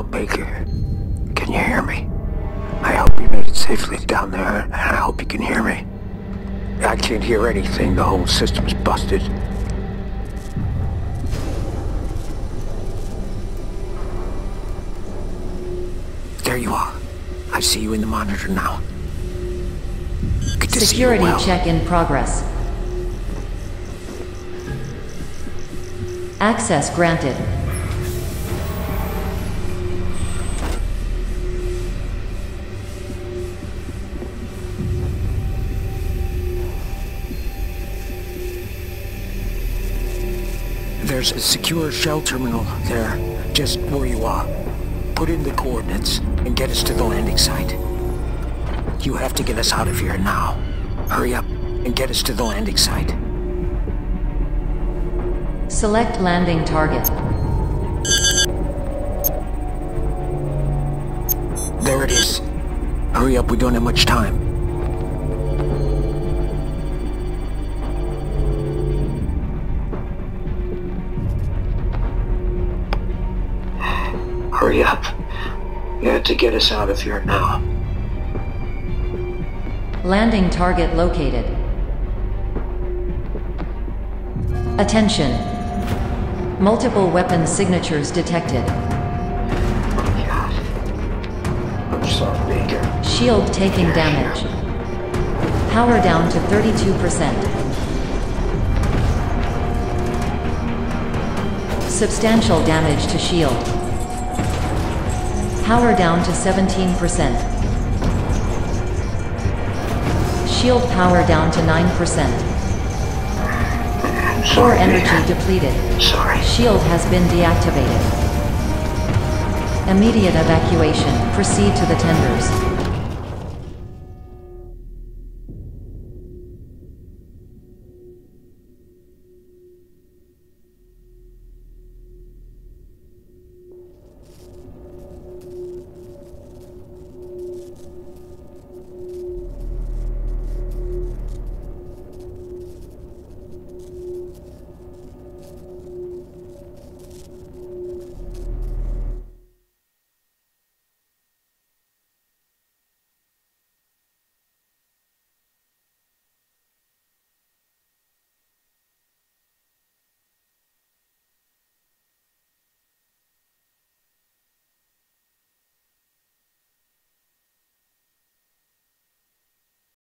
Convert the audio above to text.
Baker, can you hear me? I hope you made it safely down there, and I hope you can hear me. I can't hear anything. The whole system's busted. There you are. I see you in the monitor now. Good to see you Security well. check in progress. Access granted. There's a secure shell terminal there, just where you are. Put in the coordinates and get us to the landing site. You have to get us out of here now. Hurry up and get us to the landing site. Select landing target. There it is. Hurry up, we don't have much time. Hurry up. You have to get us out of here now. Landing target located. Attention. Multiple weapon signatures detected. Oh, God. I'm sorry, Baker. Shield taking damage. Power down to 32%. Substantial damage to shield. Power down to 17%. Shield power down to 9%. I'm Core energy depleted. Sorry. Shield has been deactivated. Immediate evacuation. Proceed to the tenders.